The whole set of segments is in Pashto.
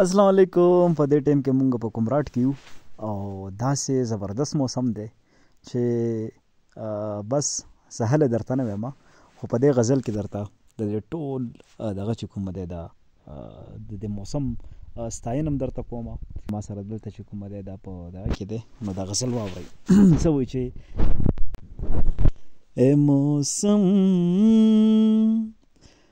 السلام علیکم په دې ټیم کې مونږ په کومراټ کې یو او داسې زبردست موسم دی چې بس سهله درته نه وایم خو په دې غزل کې درته د دې ټول دغه چې کوم دی دا د دې موسم ستاینم درته کوم ما سره دلته چې کوم دی دا په دغه کې دی نو دا غزل واورئ څه وایي چې اے موسم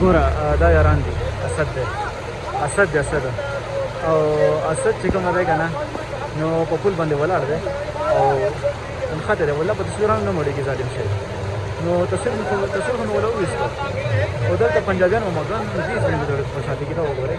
ګوره دا یاران دي اسد دی اسد دی اسد او اسد چې کوم دی کنه نو په پول باندې ولاړ دی او ان خاطر ولا په تصویران نه مړیږي ظالم شي نو تصویر مو تصویر مو ولا وېستو او دلته پنجابیان او مګان دې څنګه جوړ په شاته کې دا وګورئ